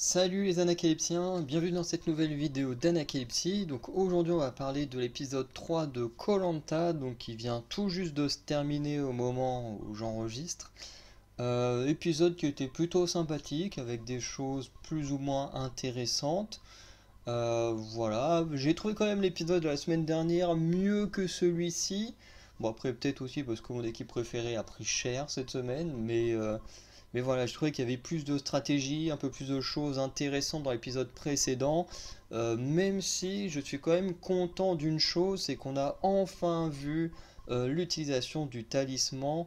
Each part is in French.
Salut les anacalypsiens, bienvenue dans cette nouvelle vidéo d'Anacalypsie. Donc aujourd'hui on va parler de l'épisode 3 de Colanta, donc qui vient tout juste de se terminer au moment où j'enregistre. Euh, épisode qui était plutôt sympathique avec des choses plus ou moins intéressantes. Euh, voilà, j'ai trouvé quand même l'épisode de la semaine dernière mieux que celui-ci. Bon après peut-être aussi parce que mon équipe préférée a pris cher cette semaine, mais... Euh, mais voilà, je trouvais qu'il y avait plus de stratégie, un peu plus de choses intéressantes dans l'épisode précédent. Euh, même si je suis quand même content d'une chose, c'est qu'on a enfin vu euh, l'utilisation du talisman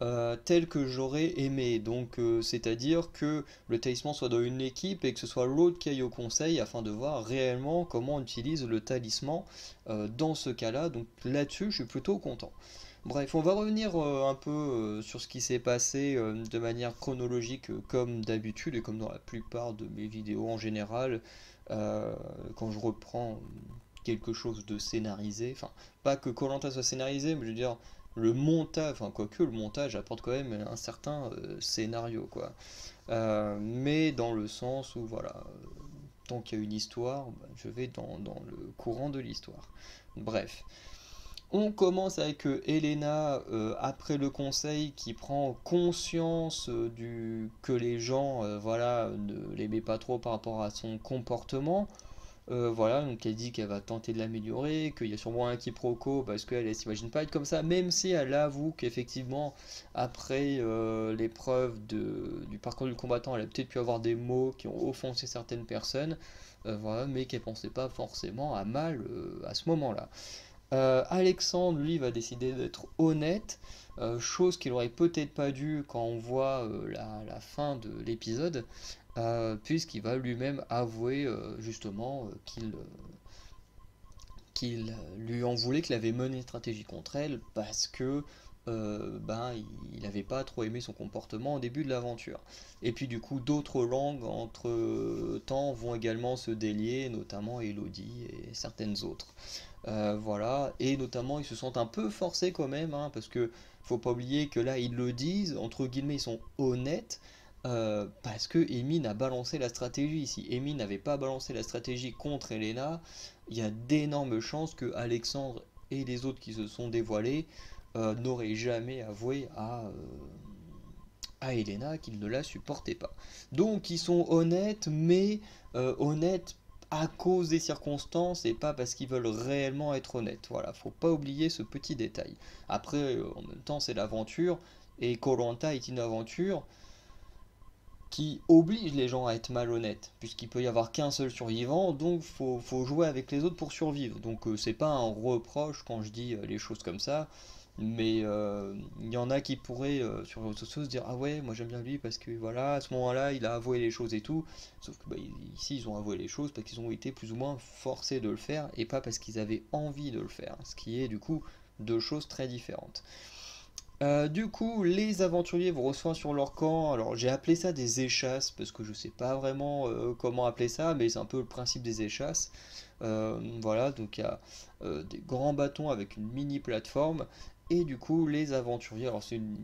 euh, tel que j'aurais aimé. Donc, c'est-à-dire que le talisman soit dans une équipe et que ce soit l'autre qui aille au conseil afin de voir réellement comment on utilise le talisman dans ce cas-là. Donc là-dessus, je suis plutôt content. Bref, on va revenir euh, un peu euh, sur ce qui s'est passé euh, de manière chronologique comme d'habitude et comme dans la plupart de mes vidéos en général quand je reprends quelque chose de scénarisé. Enfin, pas que Colanta soit scénarisé, mais je veux dire le montage, enfin quoique le montage apporte quand même un certain scénario quoi. mais dans le sens où voilà, tant qu'il y a une histoire, bah, je vais dans, dans le courant de l'histoire. Bref. On commence avec euh, Elena euh, après le conseil qui prend conscience euh, du que les gens voilà ne l'aimaient pas trop par rapport à son comportement. voilà, donc elle dit qu'elle va tenter de l'améliorer, qu'il y a sûrement un quiproquo parce qu'elle ne s'imagine pas être comme ça, même si elle avoue qu'effectivement, après l'épreuve du parcours du combattant, elle a peut-être pu avoir des mots qui ont offensé certaines personnes, voilà, mais qu'elle pensait pas forcément à mal à ce moment-là. Euh, Alexandre, lui, va décider d'être honnête, euh, chose qu'il aurait peut-être pas dû quand on voit euh, la, fin de l'épisode, puisqu'il va lui-même avouer justement qu'il lui en voulait, qu'il avait mené une stratégie contre elle, parce que ben, il n'avait pas trop aimé son comportement au début de l'aventure. Et puis du coup, d'autres langues entre temps vont également se délier, notamment Elodie et certaines autres. Euh, voilà, et notamment ils se sentent un peu forcés quand même, hein, parce que faut pas oublier que là ils le disent, entre guillemets ils sont honnêtes, euh, parce que Amy a balancé la stratégie. Si Amy n'avait pas balancé la stratégie contre Elena, il y a d'énormes chances que Alexandre et les autres qui se sont dévoilés euh, n'auraient jamais avoué à, à Elena qu'ils ne la supportaient pas. Donc ils sont honnêtes, mais honnêtes à cause des circonstances et pas parce qu'ils veulent réellement être honnêtes. Voilà, faut pas oublier ce petit détail. Après, euh, en même temps, c'est l'aventure et Colanta est une aventure qui oblige les gens à être malhonnêtes, puisqu'il peut y avoir qu'un seul survivant, donc faut, jouer avec les autres pour survivre. Donc euh, c'est pas un reproche quand je dis euh, les choses comme ça. Mais euh, il y en a qui pourraient euh, sur les réseaux sociaux se dire Ah ouais, moi j'aime bien lui parce que voilà, à ce moment-là, il a avoué les choses et tout. Sauf que bah, ici, ils ont avoué les choses parce qu'ils ont été plus ou moins forcés de le faire et pas parce qu'ils avaient envie de le faire. Ce qui est du coup deux choses très différentes. Euh, du coup, les aventuriers vous reçoivent sur leur camp. Alors, j'ai appelé ça des échasses parce que je sais pas vraiment comment appeler ça, mais c'est un peu le principe des échasses. voilà, donc il y a des grands bâtons avec une mini plateforme et du coup, les aventuriers, alors c'est une,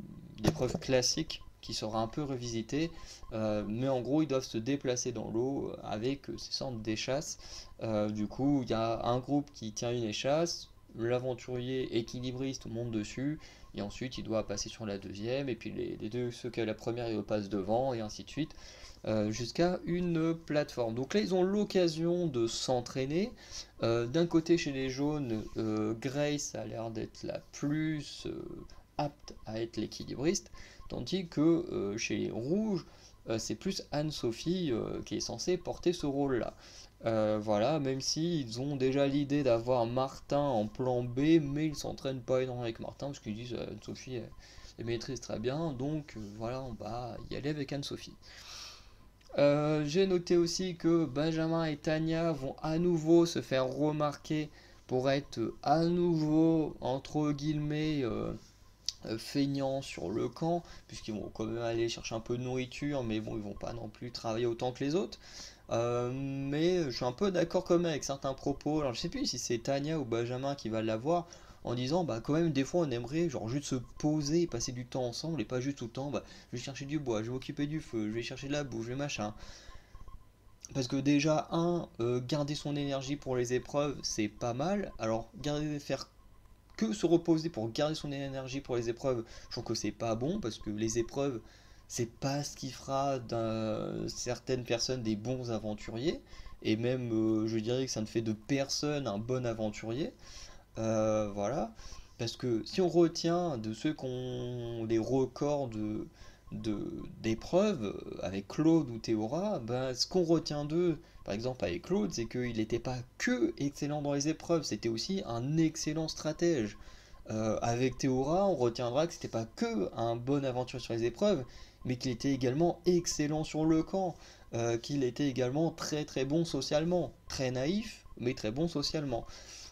épreuve classique qui sera un peu revisitée, euh, mais en gros, ils doivent se déplacer dans l'eau avec ces sortes d'échasses. Euh, du coup, il y a un groupe qui tient une échasse, l'aventurier équilibriste monte dessus, et ensuite il doit passer sur la deuxième, et puis les, deux, ceux qui ont la première, ils passent devant, et ainsi de suite. Euh, jusqu'à une plateforme. Donc là, ils ont l'occasion de s'entraîner. Euh, d'un côté, chez les jaunes, euh, Grace a l'air d'être la plus apte à être l'équilibriste, tandis que chez les rouges, c'est plus Anne-Sophie qui est censée porter ce rôle-là. Voilà, même s'ils ont déjà l'idée d'avoir Martin en plan B, mais ils s'entraînent pas énormément avec Martin, parce qu'ils disent Anne-Sophie elle maîtrise très bien, donc voilà, on va y aller avec Anne-Sophie. Euh, j'ai noté aussi que Benjamin et Tania vont à nouveau se faire remarquer pour être à nouveau, entre guillemets, euh, euh, feignants sur le camp, puisqu'ils vont quand même aller chercher un peu de nourriture, mais bon, ils vont pas non plus travailler autant que les autres. Mais je suis un peu d'accord quand même avec certains propos. Alors je sais plus si c'est Tania ou Benjamin qui va l'avoir, en disant bah quand même des fois on aimerait genre juste se poser passer du temps ensemble et pas juste tout le temps bah je vais chercher du bois, je vais m'occuper du feu, je vais chercher de la boue, je vais machin. parce que déjà, un, euh, garder son énergie pour les épreuves, c'est pas mal. Alors, garder, faire que se reposer pour garder son énergie pour les épreuves, je trouve que c'est pas bon, parce que les épreuves, c'est pas ce qui fera d'un certaines personnes des bons aventuriers. Et même, euh, je dirais que ça ne fait de personne un bon aventurier. Euh, voilà. Parce que si on retient de ceux qui ont des records de, d'épreuves euh, avec Claude ou Théora, ben, ce qu'on retient d'eux, par exemple avec Claude, c'est qu'il n'était pas que excellent dans les épreuves, c'était aussi un excellent stratège. Avec Théora, on retiendra que c'était pas que un bon aventure sur les épreuves, mais qu'il était également excellent sur le camp, euh, qu'il était également très très bon socialement, très naïf, mais très bon socialement.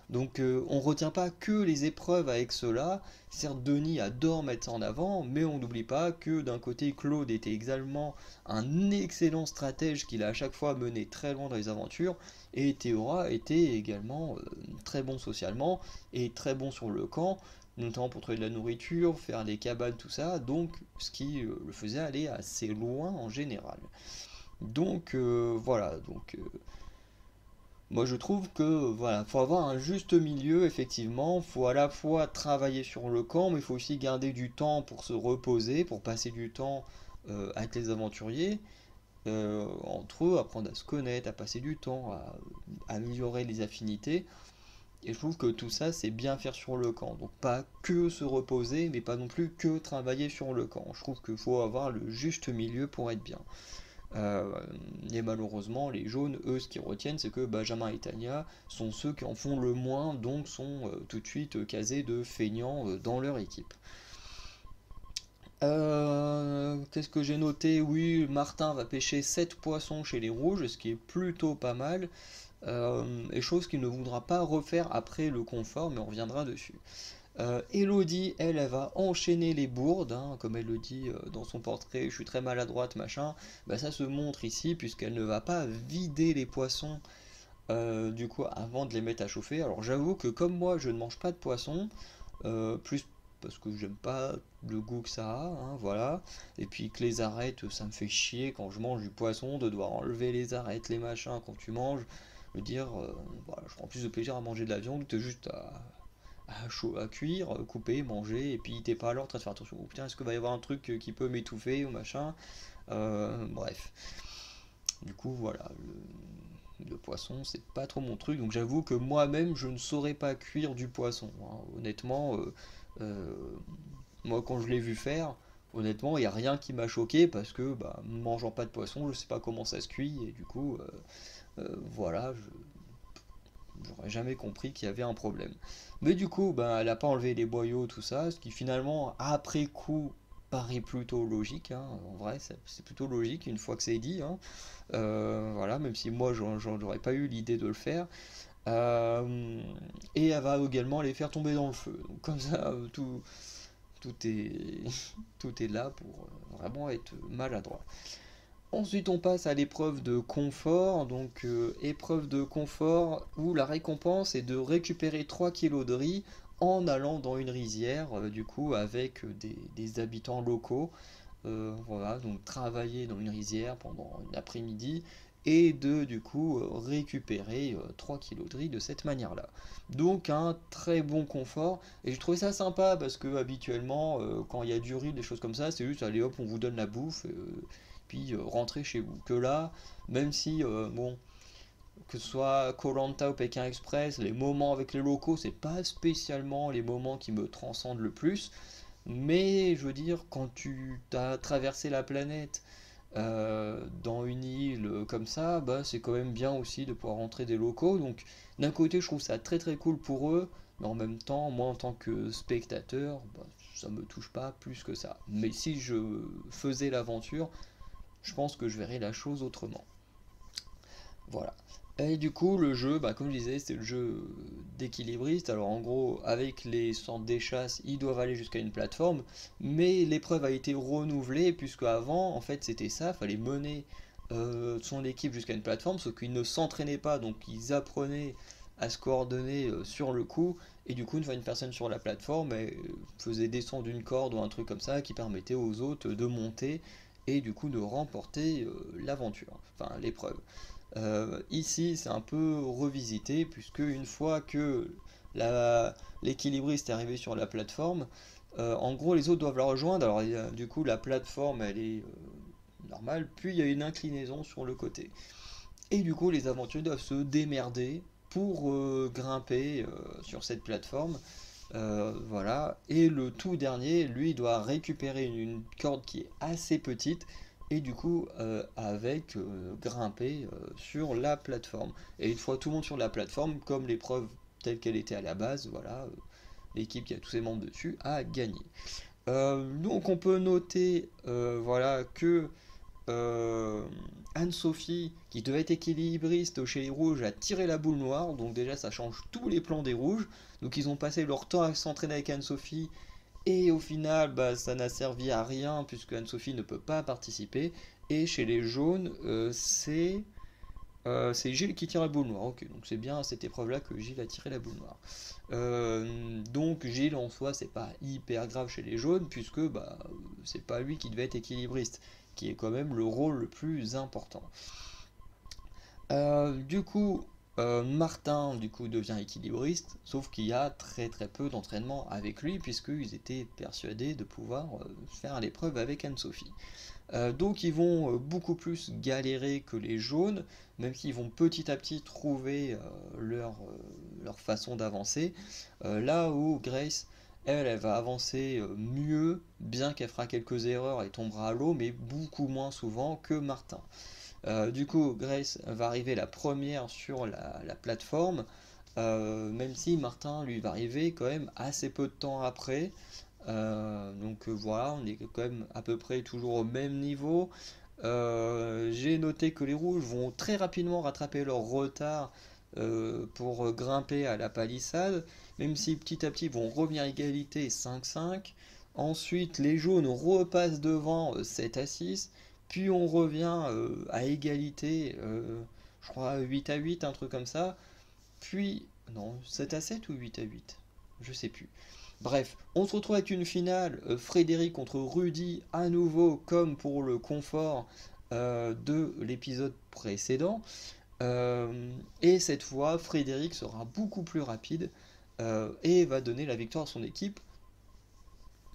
Donc euh, on ne retient pas que les épreuves avec cela. Certes, Denis adore mettre ça en avant, mais on n'oublie pas que d'un côté, Claude était également un excellent stratège qui l'a à chaque fois mené très loin dans les aventures, et Théora était également euh, très bon socialement et très bon sur le camp, notamment pour trouver de la nourriture, faire des cabanes, tout ça, donc ce qui euh, le faisait aller assez loin en général. Donc voilà, donc moi je trouve que voilà, faut avoir un juste milieu effectivement, faut à la fois travailler sur le camp, mais il faut aussi garder du temps pour se reposer, pour passer du temps euh, avec les aventuriers, euh, entre eux, apprendre à se connaître, à passer du temps, à, améliorer les affinités. Et je trouve que tout ça c'est bien faire sur le camp. Donc pas que se reposer, mais pas non plus que travailler sur le camp. Je trouve qu'il faut avoir le juste milieu pour être bien. Euh, et malheureusement, les jaunes, eux, ce qu'ils retiennent, c'est que Benjamin et Tania sont ceux qui en font le moins, donc sont euh, tout de suite casés de feignants euh, dans leur équipe. Qu'est-ce que j'ai noté? Oui, Martin va pêcher 7 poissons chez les rouges, ce qui est plutôt pas mal. Et chose qu'il ne voudra pas refaire après le confort, mais on reviendra dessus. Euh, Elodie, elle, elle va enchaîner les bourdes, hein, comme elle le dit euh, dans son portrait, je suis très maladroite, machin. Bah, ça se montre ici, puisqu'elle ne va pas vider les poissons euh, du coup avant de les mettre à chauffer. Alors j'avoue que comme moi, je ne mange pas de poisson, plus parce que j'aime pas le goût que ça a, hein, voilà. Et puis que les arêtes, ça me fait chier quand je mange du poisson de devoir enlever les arêtes, les machins quand tu manges. Dire, voilà, je prends plus de plaisir à manger de la viande que juste à à, chaud, à cuire, euh, couper, manger, et puis t'es pas alors en train de faire attention. Oh, putain, est-ce qu'il va y avoir un truc euh, qui peut m'étouffer ou machin? Euh, Bref. Du coup, voilà. Le, poisson, c'est pas trop mon truc. Donc j'avoue que moi-même, je ne saurais pas cuire du poisson. Hein. Honnêtement, moi quand je l'ai vu faire, honnêtement, il n'y a rien qui m'a choqué parce que, bah, mangeant pas de poisson, je sais pas comment ça se cuit. Et du coup, voilà, je j'aurais jamais compris qu'il y avait un problème. Mais du coup, ben, elle n'a pas enlevé les boyaux, tout ça, ce qui finalement, après coup, paraît plutôt logique. Hein. En vrai, c'est plutôt logique une fois que c'est dit. Hein. Euh, voilà, même si moi, j'aurais pas eu l'idée de le faire. Euh, et elle va également les faire tomber dans le feu. Donc, comme ça, euh, tout, tout, est, tout est là pour vraiment être maladroit. Ensuite, on passe à l'épreuve de confort. Donc, euh, épreuve de confort où la récompense est de récupérer 3 kg de riz en allant dans une rizière, euh, du coup, avec des, habitants locaux. Euh, voilà, donc travailler dans une rizière pendant une après-midi et de, du coup, récupérer 3 kg de riz de cette manière-là. Donc, un très bon confort. Et j'ai trouvé ça sympa parce que, habituellement, quand il y a du riz, des choses comme ça, c'est juste, allez hop, on vous donne la bouffe puis euh, rentrer chez vous. Que là, même si, euh, bon, que ce soit Colanta ou Pékin Express, les moments avec les locaux, c'est pas spécialement les moments qui me transcendent le plus. Mais je veux dire, quand tu as traversé la planète euh, dans une île comme ça, bah, c'est quand même bien aussi de pouvoir rentrer des locaux. Donc d'un côté, je trouve ça très très cool pour eux, mais en même temps, moi en tant que spectateur, bah, ça me touche pas plus que ça. Mais si je faisais l'aventure, je pense que je verrai la chose autrement. Voilà. Et du coup, le jeu, bah, comme je disais, c'est le jeu d'équilibriste. Alors en gros, avec les centres des chasses, ils doivent aller jusqu'à une plateforme, mais l'épreuve a été renouvelée, puisque avant, en fait, c'était ça, fallait mener euh, son équipe jusqu'à une plateforme, sauf qu'ils ne s'entraînaient pas, donc ils apprenaient à se coordonner euh, sur le coup, et du coup, une fois une personne sur la plateforme, elle faisait descendre une corde ou un truc comme ça qui permettait aux autres de monter et du coup de remporter l'aventure, enfin l'épreuve. ici, c'est un peu revisité, puisque une fois que l'équilibriste est arrivé sur la plateforme, en gros, les autres doivent la rejoindre. Alors, du coup, la plateforme, elle est normale, puis il y a une inclinaison sur le côté. Et du coup, les aventuriers doivent se démerder pour euh, grimper euh, sur cette plateforme. Euh, voilà. Et le tout dernier, lui, doit récupérer une, corde qui est assez petite et du coup avec grimper sur la plateforme. Et une fois tout le monde sur la plateforme, comme l'épreuve telle qu'elle était à la base, voilà, l'équipe qui a tous ses membres dessus a gagné. donc on peut noter voilà que euh, Anne-Sophie, qui devait être équilibriste chez les rouges, a tiré la boule noire, donc déjà ça change tous les plans des rouges. Donc ils ont passé leur temps à s'entraîner avec Anne-Sophie, et au final bah, ça n'a servi à rien puisque Anne-Sophie ne peut pas participer. Et chez les jaunes, euh, c'est euh, c'est Gilles qui tire la boule noire. Donc c'est bien à cette épreuve-là que Gilles a tiré la boule noire. donc Gilles en soi, c'est pas hyper grave chez les jaunes, puisque bah, c'est pas lui qui devait être équilibriste qui est quand même le rôle le plus important. Euh, du coup, euh, Martin du coup devient équilibriste, sauf qu'il y a très très peu d'entraînement avec lui puisqu'ils étaient persuadés de pouvoir euh, faire l'épreuve avec Anne-Sophie. donc ils vont beaucoup plus galérer que les jaunes, même s'ils vont petit à petit trouver leur, leur, façon d'avancer. là où Grace elle, elle va avancer euh, mieux, bien qu'elle fera quelques erreurs et tombera à l'eau, mais beaucoup moins souvent que Martin. Euh, du coup, Grace va arriver la première sur la, plateforme, euh, même si Martin lui va arriver quand même assez peu de temps après. donc voilà, on est quand même à peu près toujours au même niveau. J'ai noté que les rouges vont très rapidement rattraper leur retard pour grimper à la palissade même si petit à petit vont revenir à égalité 5-5. Ensuite, les jaunes repassent devant 7 euh, à 6. Puis on revient euh, à égalité, euh, je crois 8 à 8, un truc comme ça. Puis, non, 7 à 7 ou 8 à 8 Je sais plus. Bref, on se retrouve avec une finale, Frédéric contre Rudy, à nouveau comme pour le confort de l'épisode précédent. Et cette fois, Frédéric sera beaucoup plus rapide. Euh, et va donner la victoire à son équipe,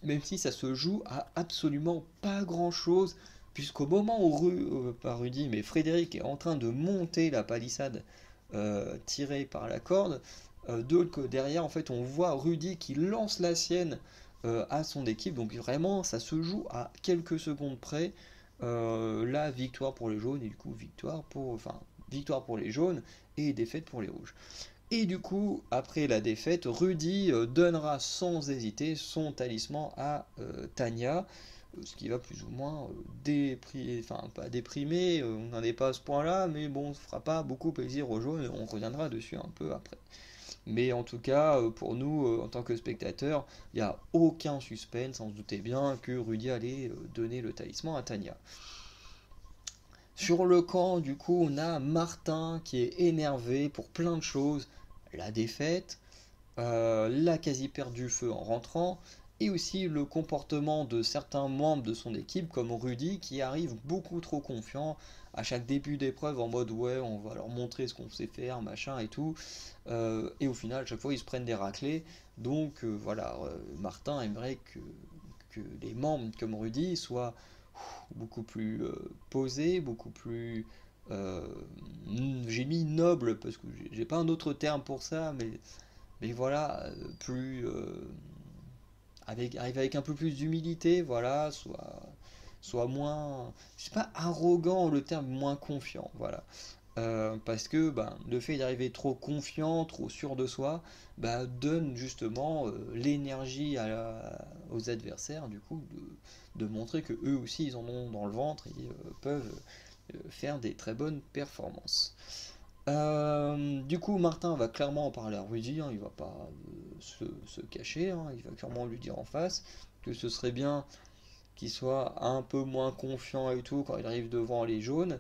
même si ça se joue à absolument pas grand chose, puisqu'au moment où euh, pas mais Frédéric est en train de monter la palissade euh, tirée par la corde, de derrière en fait on voit Rudy qui lance la sienne à son équipe, donc vraiment ça se joue à quelques secondes près. la victoire pour les jaunes et du coup victoire pour enfin victoire pour les jaunes et défaite pour les rouges. Et du coup, après la défaite, Rudy euh, donnera sans hésiter son talisman à euh, Tania, euh, ce qui va plus ou moins déprimer, enfin pas déprimer, on n'en est pas à ce point-là, mais bon, ça fera pas beaucoup plaisir aux jaunes, on reviendra dessus un peu après. Mais en tout cas, pour nous, en tant que spectateurs, il n'y a aucun suspense, on se doutait bien que Rudy allait donner le talisman à Tania. Sur le camp, du coup, on a Martin qui est énervé pour plein de choses la défaite, euh, la quasi-perte du feu en rentrant, et aussi le comportement de certains membres de son équipe, comme Rudy, qui arrive beaucoup trop confiant à chaque début d'épreuve en mode ouais, on va leur montrer ce qu'on sait faire, machin et tout. Euh, et au final, à chaque fois, ils se prennent des raclés. Donc euh, voilà, Martin aimerait que, que, les membres comme Rudy soient beaucoup plus posés, beaucoup plus euh, j'ai mis noble parce que j'ai pas un autre terme pour ça, mais, mais voilà, euh, plus euh, avec arrive avec un peu plus d'humilité, voilà, soit soit moins, c'est pas arrogant le terme, moins confiant, voilà. Parce que ben, le fait d'arriver trop confiant, trop sûr de soi, ben, donne justement l'énergie aux adversaires, du coup, de, montrer que eux aussi ils en ont dans le ventre et peuvent faire des très bonnes performances. Euh, du coup, Martin va clairement en parler à Rudy, hein, il va pas euh, se, cacher, hein, il va clairement lui dire en face que ce serait bien qu'il soit un peu moins confiant et tout quand il arrive devant les jaunes.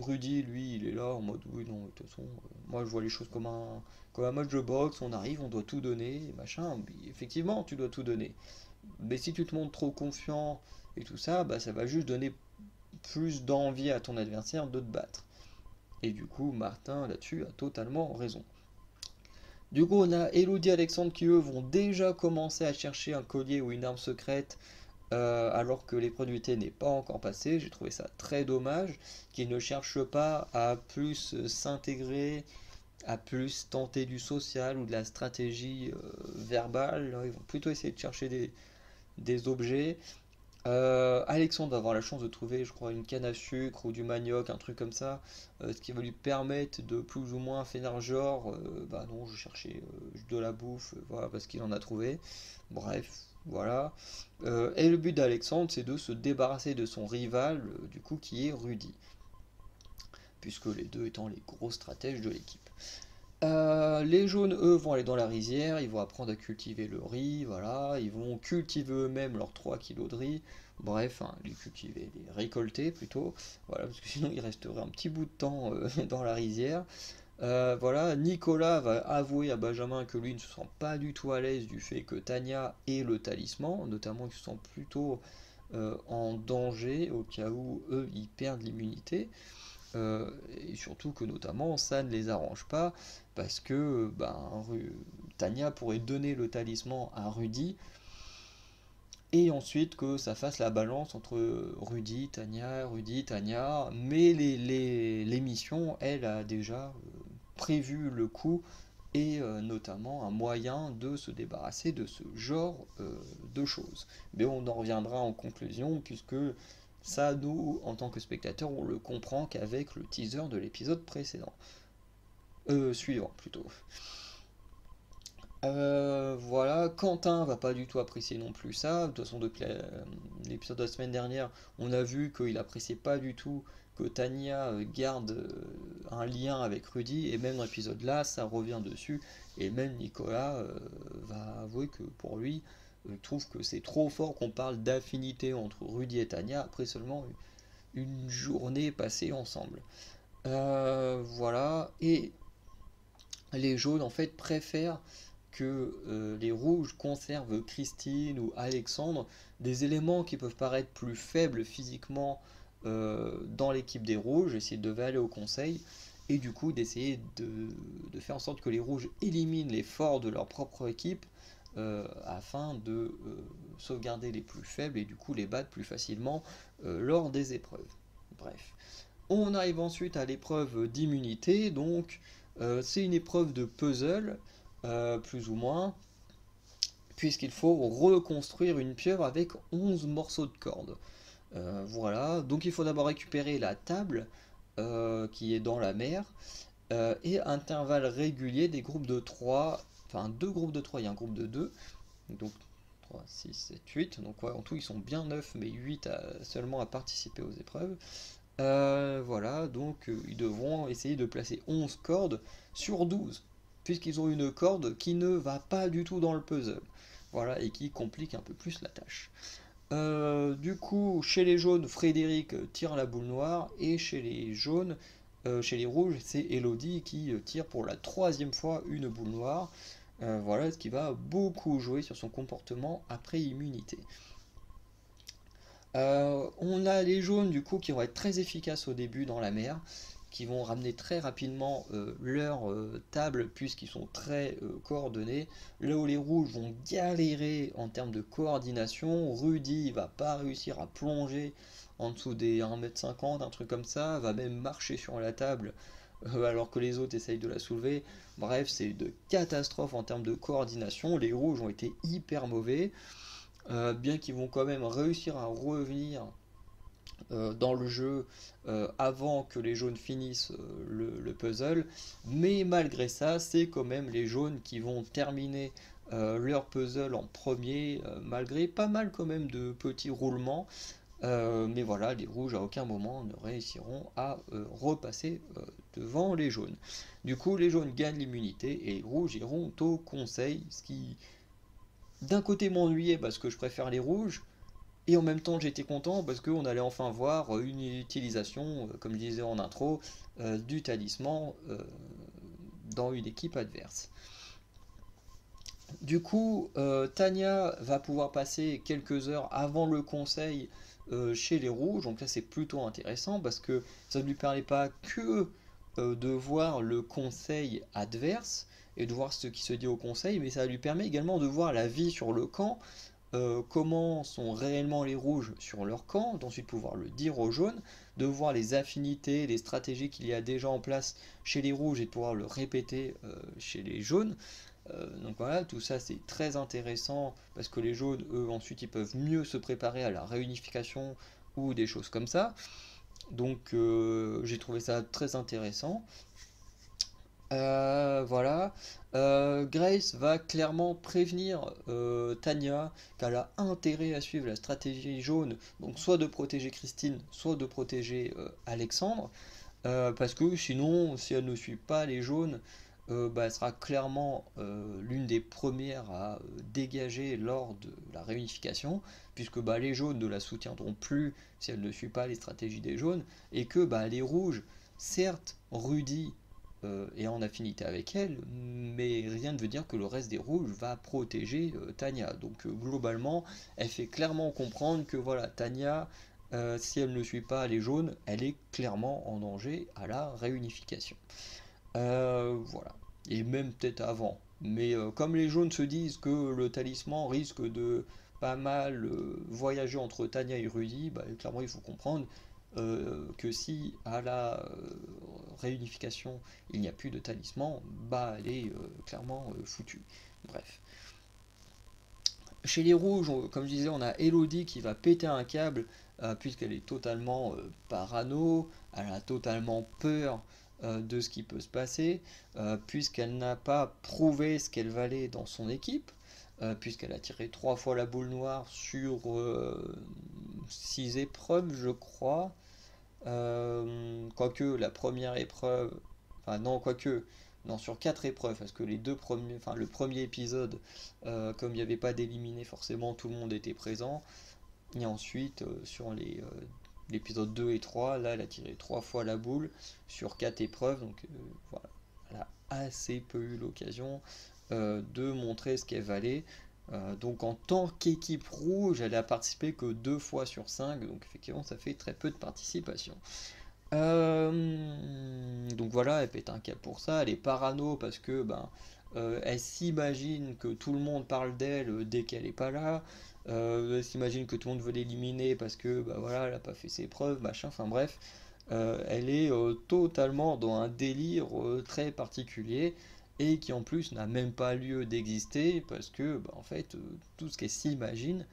Rudy, lui, il est là en mode oui, non, de toute façon, euh, moi je vois les choses comme un, comme un match de boxe, on arrive, on doit tout donner, machin. effectivement, tu dois tout donner. Mais si tu te montres trop confiant et tout ça, bah, ça va juste donner plus d'envie à ton adversaire de te battre. Et du coup, Martin là-dessus a totalement raison. Du coup, on a Elodie et Alexandre qui eux vont déjà commencer à chercher un collier ou une arme secrète euh, alors que l'épreuve n'est pas encore passée. J'ai trouvé ça très dommage qu'ils ne cherchent pas à plus s'intégrer, à plus tenter du social ou de la stratégie euh, verbale. Ils vont plutôt essayer de chercher des, objets. Euh, Alexandre va avoir la chance de trouver, je crois, une canne à sucre ou du manioc, un truc comme ça, euh, ce qui va lui permettre de plus ou moins faire genre, euh, bah non, je cherchais de la bouffe, voilà, parce qu'il en a trouvé. Bref, voilà. et le but d'Alexandre, c'est de se débarrasser de son rival, du coup, qui est Rudy, puisque les deux étant les gros stratèges de l'équipe. les jaunes, eux, vont aller dans la rizière, ils vont apprendre à cultiver le riz, voilà, ils vont cultiver eux-mêmes leurs 3 kilos de riz, Bref, hein, les cultiver, les récolter plutôt. Voilà, parce que sinon il resterait un petit bout de temps euh, dans la rizière. Euh, voilà, Nicolas va avouer à Benjamin que lui ne se sent pas du tout à l'aise du fait que Tania ait le talisman, notamment qu'il se sent plutôt euh, en danger au cas où eux ils perdent l'immunité. et surtout que notamment ça ne les arrange pas parce que ben, Tania pourrait donner le talisman à Rudy et ensuite que ça fasse la balance entre Rudy, Tania, Rudy, Tania, mais l'émission, elle a déjà euh, prévu le coup et euh, notamment un moyen de se débarrasser de ce genre euh, de choses. Mais on en reviendra en conclusion puisque ça, nous, en tant que spectateurs, on le comprend qu'avec le teaser de l'épisode précédent. Euh, suivant plutôt. Voilà, Quentin va pas du tout apprécier non plus ça. De toute façon, depuis l'épisode de la semaine dernière, on a vu qu'il appréciait pas du tout que Tania euh, garde euh, un lien avec Rudy, et même dans l'épisode là, ça revient dessus, et même Nicolas va avouer que pour lui, il trouve que c'est trop fort qu'on parle d'affinité entre Rudy et Tania après seulement une journée passée ensemble. voilà, et les jaunes en fait préfèrent que euh, les rouges conservent Christine ou Alexandre, des éléments qui peuvent paraître plus faibles physiquement euh, dans l'équipe des rouges, essayer de aller au conseil, et du coup d'essayer de, faire en sorte que les rouges éliminent les forts de leur propre équipe euh, afin de sauvegarder les plus faibles et du coup les battre plus facilement lors des épreuves. Bref. On arrive ensuite à l'épreuve d'immunité, donc c'est une épreuve de puzzle euh, plus ou moins, puisqu'il faut reconstruire une pieuvre avec 11 morceaux de corde. Euh, voilà, donc il faut d'abord récupérer la table euh, qui est dans la mer, et intervalles réguliers des groupes de 3, enfin deux groupes de 3, il y a un groupe de 2, donc 3, 6, 7, 8, donc en tout ils sont bien 9, mais 8 seulement à participer aux épreuves. voilà, donc ils devront essayer de placer 11 cordes sur 12 puisqu'ils ont une corde qui ne va pas du tout dans le puzzle. Voilà, et qui complique un peu plus la tâche. Euh, du coup, chez les jaunes, Frédéric tire la boule noire, et chez les jaunes, euh, chez les rouges, c'est Elodie qui tire pour la troisième fois une boule noire. Euh, voilà, ce qui va beaucoup jouer sur son comportement après immunité. on a les jaunes du coup qui vont être très efficaces au début dans la mer, qui vont ramener très rapidement euh, leur euh, table puisqu'ils sont très euh, coordonnés. Là où les rouges vont galérer en termes de coordination, Rudy va pas réussir à plonger en dessous des 1m50, un truc comme ça, va même marcher sur la table alors que les autres essayent de la soulever. Bref, c'est de catastrophe en termes de coordination. Les rouges ont été hyper mauvais, bien qu'ils vont quand même réussir à revenir euh, dans le jeu euh, avant que les jaunes finissent euh, le, puzzle. Mais malgré ça, c'est quand même les jaunes qui vont terminer leur puzzle en premier, malgré pas mal quand même de petits roulements. mais voilà, les rouges à aucun moment ne réussiront à repasser devant les jaunes. Du coup, les jaunes gagnent l'immunité et les rouges iront au conseil, ce qui d'un côté m'ennuyait parce que je préfère les rouges, et en même temps, j'étais content parce qu'on allait enfin voir une utilisation, euh, comme je disais en intro, euh, du talisman euh, dans une équipe adverse. Du coup, Tania va pouvoir passer quelques heures avant le conseil chez les rouges. Donc là c'est plutôt intéressant parce que ça ne lui permet pas que de voir le conseil adverse et de voir ce qui se dit au conseil, mais ça lui permet également de voir la vie sur le camp euh, comment sont réellement les rouges sur leur camp, d'ensuite pouvoir le dire aux jaunes, de voir les affinités, les stratégies qu'il y a déjà en place chez les rouges et de pouvoir le répéter euh, chez les jaunes. Euh, donc voilà, tout ça c'est très intéressant parce que les jaunes, eux, ensuite, ils peuvent mieux se préparer à la réunification ou des choses comme ça. Donc j'ai trouvé ça très intéressant. Euh, voilà. Euh, Grace va clairement prévenir euh, Tania qu'elle a intérêt à suivre la stratégie jaune, donc soit de protéger Christine, soit de protéger Alexandre, parce que sinon, si elle ne suit pas les jaunes, bah, elle sera clairement l'une des premières à dégager lors de la réunification, puisque bah, les jaunes ne la soutiendront plus si elle ne suit pas les stratégies des jaunes, et que bah, les rouges, certes, Rudy euh, et en affinité avec elle, mais rien ne veut dire que le reste des rouges va protéger euh, Tania. Donc euh, globalement, elle fait clairement comprendre que voilà, Tania, si elle ne suit pas les jaunes, elle est clairement en danger à la réunification. voilà. Et même peut-être avant. Mais comme les jaunes se disent que le talisman risque de pas mal voyager entre Tania et Rudy, bah, clairement il faut comprendre euh, que si à la euh, réunification il n'y a plus de talisman, bah elle est euh, clairement foutue. Bref. Chez les rouges, comme je disais, on a Elodie qui va péter un câble puisqu'elle est totalement parano, elle a totalement peur de ce qui peut se passer, puisqu'elle n'a pas prouvé ce qu'elle valait dans son équipe. puisqu'elle a tiré trois fois la boule noire sur six épreuves, je crois. Euh, quoique la première épreuve, enfin non, quoique, non, sur quatre épreuves, parce que les deux premiers, enfin le premier épisode, euh, comme il n'y avait pas d'éliminer, forcément tout le monde était présent. Et ensuite, euh, sur les l'épisode 2 et 3, là elle a tiré trois fois la boule sur quatre épreuves, donc voilà, elle a assez peu eu l'occasion de montrer ce qu'elle valait. Euh, donc en tant qu'équipe rouge, elle a participé que deux fois sur cinq, donc effectivement ça fait très peu de participation. Euh, donc voilà, elle pète un cap pour ça, elle est parano parce que ben, euh, elle s'imagine que tout le monde parle d'elle dès qu'elle n'est pas là, elle s'imagine que tout le monde veut l'éliminer parce que ben, voilà, elle n'a pas fait ses preuves, machin, enfin bref, elle est totalement dans un délire très particulier et qui en plus n'a même pas lieu d'exister parce que bah, en fait euh, tout ce qu'elle s'imagine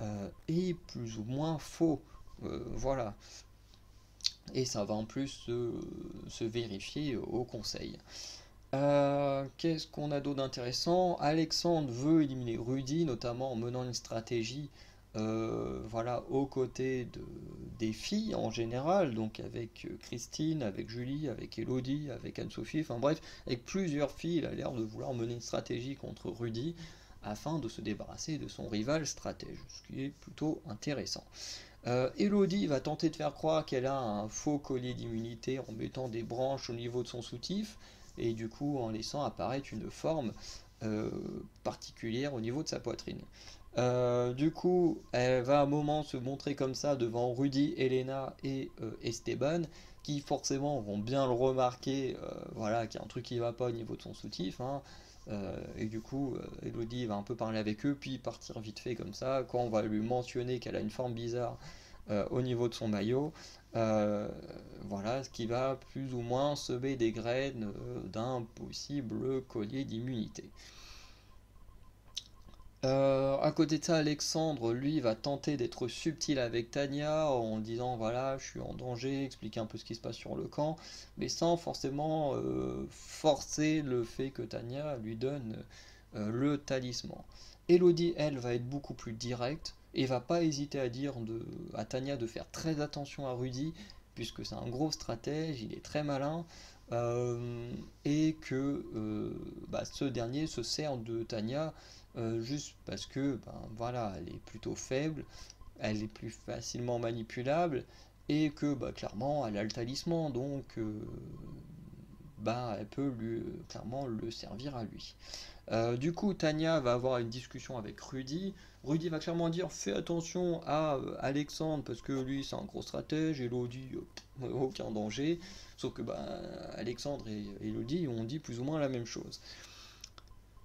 euh, est plus ou moins faux. Euh, voilà. Et ça va en plus se, vérifier au conseil. Qu'est-ce qu'on a d'autre d'intéressant? Alexandre veut éliminer Rudy, notamment en menant une stratégie euh, voilà, aux côtés de, des filles en général, donc avec euh, Christine, avec Julie, avec Elodie, avec Anne-Sophie, enfin bref, avec plusieurs filles, il a l'air de vouloir mener une stratégie contre Rudy afin de se débarrasser de son rival stratège, ce qui est plutôt intéressant. Euh, Elodie va tenter de faire croire qu'elle a un faux collier d'immunité en mettant des branches au niveau de son soutif et du coup en laissant apparaître une forme particulière au niveau de sa poitrine. Euh, du coup, elle va un moment se montrer comme ça devant Rudy, Elena et euh, Esteban, qui forcément vont bien le remarquer, euh, voilà, qu'il y a un truc qui va pas au niveau de son soutif. Hein. et du coup, Elodie va un peu parler avec eux, puis partir vite fait comme ça. Quand on va lui mentionner qu'elle a une forme bizarre au niveau de son maillot, voilà, ce qui va plus ou moins semer des graines d'un possible collier d'immunité. Euh, à côté de ça, Alexandre, lui, va tenter d'être subtil avec Tania en disant voilà, je suis en danger, expliquer un peu ce qui se passe sur le camp, mais sans forcément euh, forcer le fait que Tania lui donne euh, le talisman. Elodie, elle, va être beaucoup plus directe et va pas hésiter à dire à Tania de faire très attention à Rudy, puisque c'est un gros stratège, il est très malin. et que bah, ce dernier se sert de Tania euh, juste parce que ben, voilà, elle est plutôt faible, elle est plus facilement manipulable et que bah, clairement elle a le talisman donc euh, bah, elle peut clairement le servir à lui. Euh, du coup, Tania va avoir une discussion avec Rudy. Rudy va clairement dire fais attention à Alexandre parce que lui c'est un gros stratège, Elodie aucun danger. Sauf que bah, Alexandre et Elodie ont dit plus ou moins la même chose.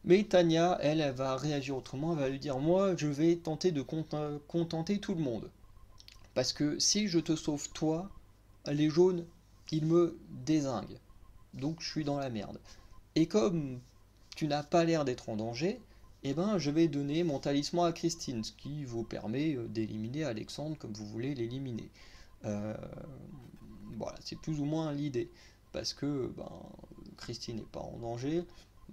Mais Tania, elle, va réagir autrement, elle va lui dire moi je vais tenter de contenter tout le monde. Parce que si je te sauve toi, les jaunes, ils me désinguent. Donc je suis dans la merde. Et comme tu n'as pas l'air d'être en danger, eh ben, je vais donner mon talisman à Christine, ce qui vous permet euh, d'éliminer Alexandre comme vous voulez l'éliminer. Euh, voilà, c'est plus ou moins l'idée. Parce que ben, Christine n'est pas en danger,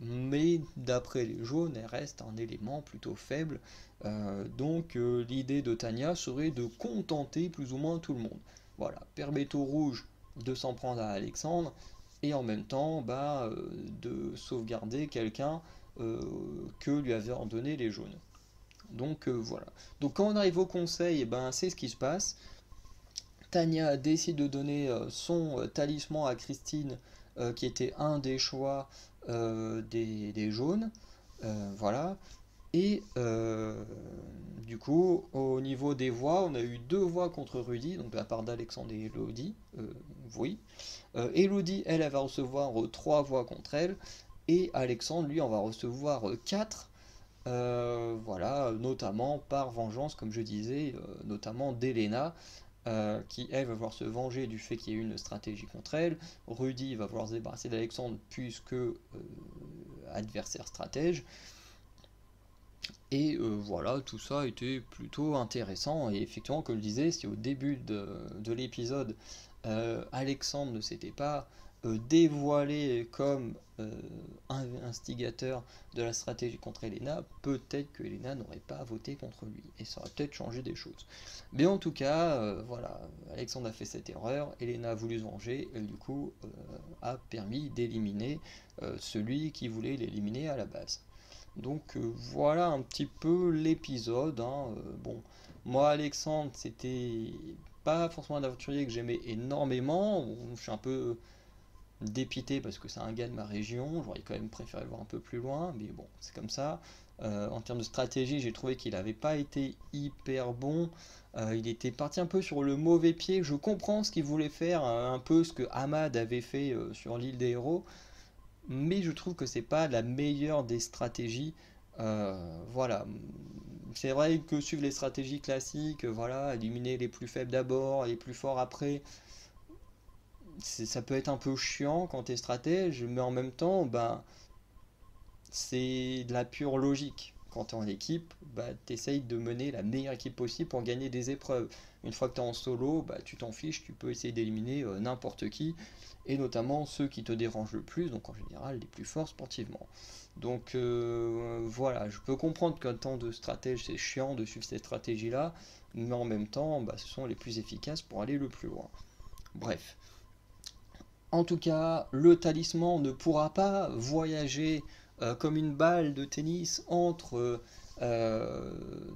mais d'après les jaunes, elle reste un élément plutôt faible. Euh, donc l'idée de Tania serait de contenter plus ou moins tout le monde. Voilà, Perbetto rouge de s'en prendre à Alexandre, et en même temps bah, euh, de sauvegarder quelqu'un euh, que lui avaient ordonné les jaunes. Donc euh, voilà. Donc quand on arrive au conseil, eh ben, c'est ce qui se passe. Tania décide de donner son talisman à Christine, qui était un des choix des, des, jaunes. voilà. Et du coup, au niveau des voix, on a eu deux voix contre Rudy, donc de la part d'Alexandre et Elodie. oui. Euh, Elodie, elle, elle va recevoir euh, trois voix contre elle. Et Alexandre, lui, on va recevoir euh, quatre. voilà, notamment par vengeance, comme je disais, notamment d'Elena, qui elle va vouloir se venger du fait qu'il y ait une stratégie contre elle. Rudy va vouloir se débarrasser d'Alexandre puisque adversaire stratège. Et voilà, tout ça était plutôt intéressant. Et effectivement, comme je disais, si au début de l'épisode, euh, Alexandre ne s'était pas euh, dévoilé comme euh, instigateur de la stratégie contre Elena, peut-être que Elena n'aurait pas voté contre lui, et ça aurait peut-être changé des choses. Mais en tout cas, voilà, Alexandre a fait cette erreur, Elena a voulu se venger, et du coup a permis d'éliminer celui qui voulait l'éliminer à la base. Donc voilà un petit peu l'épisode. Hein, bon, moi Alexandre, c'était pas forcément un aventurier que j'aimais énormément. Je suis un peu dépité parce que c'est un gars de ma région. J'aurais quand même préféré le voir un peu plus loin, mais bon, c'est comme ça. Euh, en termes de stratégie, j'ai trouvé qu'il n'avait pas été hyper bon. Euh, il était parti un peu sur le mauvais pied. Je comprends ce qu'il voulait faire, euh, un peu ce que Ahmad avait fait sur l'île des héros, mais je trouve que c'est pas la meilleure des stratégies. voilà, c'est vrai que suivre les stratégies classiques, voilà, éliminer les plus faibles d'abord, les plus forts après, ça peut être un peu chiant quand tu es stratège, mais en même temps, ben, c'est de la pure logique. Quand tu es en équipe, bah, tu essayes de mener la meilleure équipe possible pour gagner des épreuves. Une fois que tu es en solo, bah, tu t'en fiches, tu peux essayer d'éliminer euh, n'importe qui, et notamment ceux qui te dérangent le plus, donc en général les plus forts sportivement. Donc euh, voilà, je peux comprendre qu'un temps de stratège c'est chiant de suivre cette stratégie-là, mais en même temps, bah, ce sont les plus efficaces pour aller le plus loin. Bref. En tout cas, le talisman ne pourra pas voyager euh, comme une balle de tennis entre euh,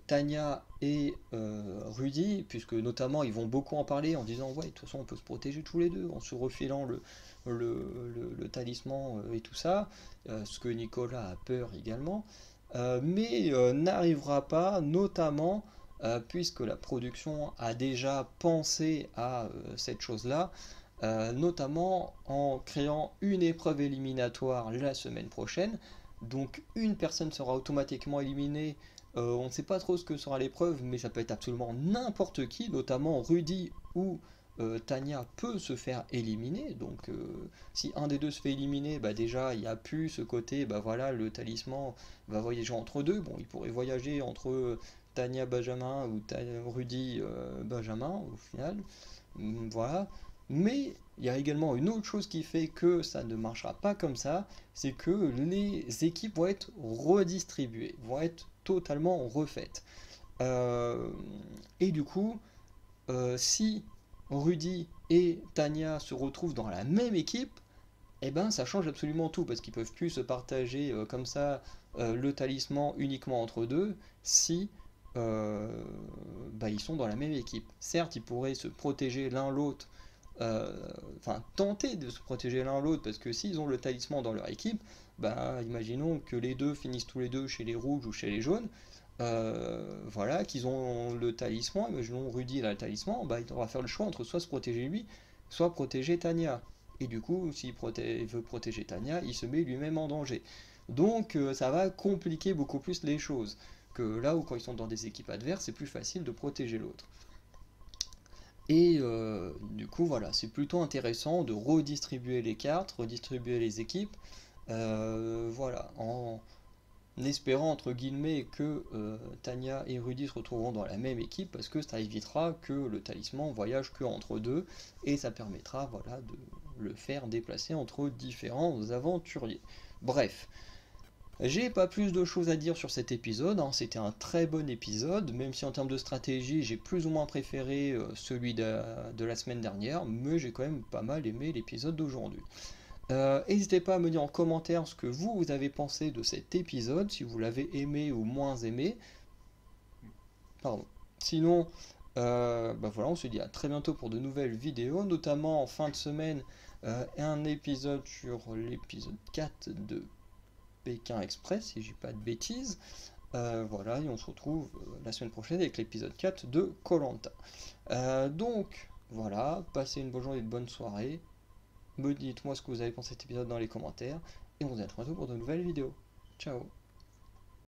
Tania et Rudy, puisque notamment ils vont beaucoup en parler en disant ouais de toute façon on peut se protéger tous les deux en se refilant le, talisman euh, et tout ça, euh, ce que Nicolas a peur également, euh, mais n'arrivera pas, notamment puisque la production a déjà pensé à cette chose-là, notamment en créant une épreuve éliminatoire la semaine prochaine. Donc une personne sera automatiquement éliminée. on ne sait pas trop ce que sera l'épreuve, mais ça peut être absolument n'importe qui, notamment Rudy ou euh, Tania peut se faire éliminer. Donc euh, si un des deux se fait éliminer, bah déjà il n'y a plus ce côté, bah voilà, le talisman va voyager entre deux. Bon, il pourrait voyager entre Tania Benjamin ou Rudy euh, Benjamin au final. Mm, voilà. Mais il y a également une autre chose qui fait que ça ne marchera pas comme ça, c'est que les équipes vont être redistribuées, vont être totalement refaites. et du coup, si Rudy et Tania se retrouvent dans la même équipe, eh ben ça change absolument tout parce qu'ils peuvent plus se partager euh, comme ça euh, le talisman uniquement entre deux si euh, bah, ils sont dans la même équipe. Certes, ils pourraient se protéger l'un l'autre enfin tenter de se protéger l'un l'autre, parce que s'ils ont le talisman dans leur équipe, bah imaginons que les deux finissent tous les deux chez les rouges ou chez les jaunes, voilà, qu'ils ont le talisman, imaginons Rudy a le talisman, bah il devra faire le choix entre soit se protéger lui, soit protéger Tania. Et du coup, s'il veut protéger Tania, il se met lui-même en danger. Donc ça va compliquer beaucoup plus les choses que là où quand ils sont dans des équipes adverses, c'est plus facile de protéger l'autre. Et euh, du coup, voilà, c'est plutôt intéressant de redistribuer les cartes, redistribuer les équipes, euh, voilà, en espérant entre guillemets que euh, Tania et Rudy se retrouveront dans la même équipe, parce que ça évitera que le talisman voyage que entre deux, et ça permettra, voilà, de le faire déplacer entre différents aventuriers. Bref, j'ai pas plus de choses à dire sur cet épisode, hein. c'était un très bon épisode, même si en termes de stratégie j'ai plus ou moins préféré euh, celui de, la semaine dernière, mais j'ai quand même pas mal aimé l'épisode d'aujourd'hui. Euh, n'hésitez pas à me dire en commentaire ce que vous, avez pensé de cet épisode, si vous l'avez aimé ou moins aimé. Pardon. Sinon, euh, bah voilà, on se dit à très bientôt pour de nouvelles vidéos, notamment en fin de semaine, un épisode sur l'épisode 4 de Pékin Express, si j'ai pas de bêtises. Euh, voilà, et on se retrouve euh, la semaine prochaine avec l'épisode 4 de Colanta. Euh, donc, voilà, passez une bonne journée, une bonne soirée. Me dites-moi ce que vous avez pensé de cet épisode dans les commentaires. Et on se dit à très bientôt pour de nouvelles vidéos. Ciao